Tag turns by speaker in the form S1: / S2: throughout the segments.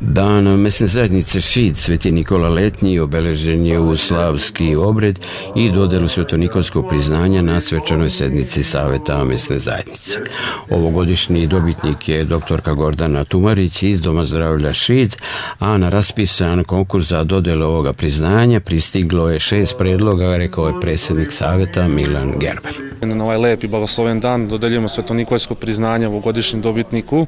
S1: Dan mesne zajednice Šid Sveti Nikola Letnji obeležen je u slavski obred i dodelu svetonikolskog priznanja na svečanoj sednici Saveta mesne zajednice. Ovogodišnji dobitnik je doktorka Gordana Tumarić iz Doma zdravlja Šid, a na raspisan konkurs za dodelu ovoga priznanja pristiglo je šest predloga, rekao je predsjednik Saveta Milan Gerber.
S2: Na ovaj lep i blagosloven dan dodeljujemo svetonikolsko priznanje ovogodišnjem dobitniku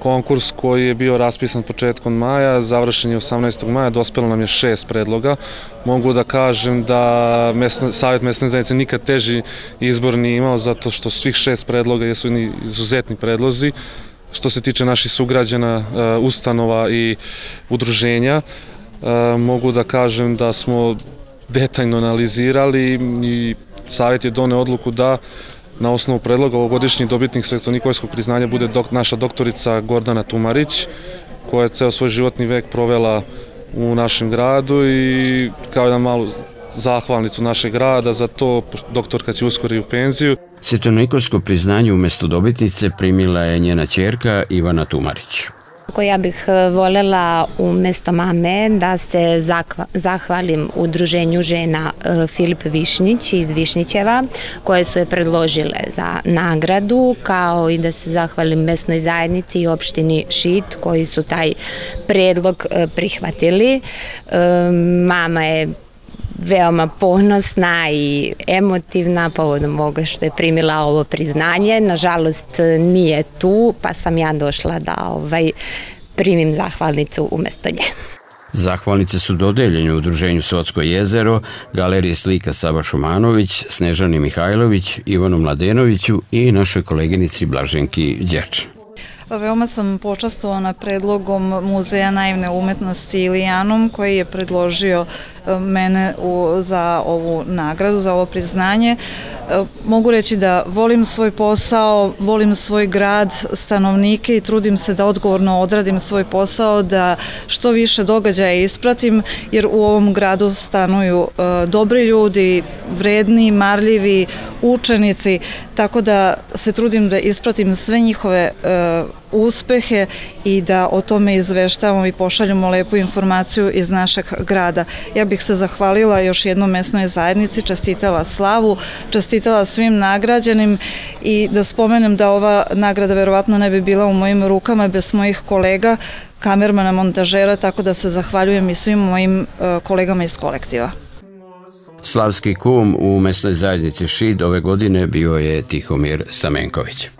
S2: konkurs koji je bio raspisan početkom maja, završen je 18. maja, dospelo nam je šest predloga. Mogu da kažem da Savjet mesne zajednice nikad teži izbor nije imao, zato što svih šest predloga jesu izuzetni predlozi. Što se tiče naših sugrađana, e, ustanova i udruženja, e, mogu da kažem da smo detaljno analizirali i Savjet je doneo odluku da na osnovu predloga ovogodišnji dobitnik Svetonikojskog priznanja bude naša doktorica Gordana Tumarić, koja je ceo svoj životni vek provela u našem gradu i kao jedan malu zahvalnicu našeg grada za to, doktorka će uskoro i u penziju.
S1: Svetonikojsko priznanje umesto dobitnice primila je njena čerka Ivana Tumarić.
S3: Ako ja bih e, volela umesto mame da se zahvalim udruženju žena e, Filip Višnjić iz Višnjićeva koje su je predložile za nagradu kao i da se zahvalim mesnoj zajednici i opštini Šit koji su taj predlog e, prihvatili. Mama je veoma ponosna i emotivna povodom ovoga što je primila ovo priznanje. Nažalost nije tu, pa sam ja došla da ovaj, primim zahvalnicu umesto nje.
S1: Zahvalnice su dodeljene Udruženju Sotsko jezero, Galerije slika Saba Šumanović, Snežani Mihajlović, Ivanu Mladenoviću i našoj koleginici Blaženki Đerčan.
S4: Veoma sam počastovana predlogom Muzeja naivne umetnosti Ilijanum koji je predložio e, mene za ovu nagradu, za ovo priznanje. E, mogu reći da volim svoj posao, volim svoj grad, stanovnike i trudim se da odgovorno odradim svoj posao, da što više događaja ispratim, jer u ovom gradu stanuju e, dobri ljudi, vredni, marljivi, učenici, tako da se trudim da ispratim sve njihove uspehe i da o tome izveštavamo i pošaljamo lepu informaciju iz našeg grada. Ja bih se zahvalila još jednom mesnoj zajednici, čestitala slavu, čestitala svim nagrađenim i da spomenem da ova nagrada verovatno ne bi bila u mojim rukama bez mojih kolega, kamermana, montažera, tako da se zahvaljujem i svim mojim e, kolegama iz kolektiva.
S1: Slavski kum u mesnoj zajednici Šid ove godine bio je Tihomir Stamenković.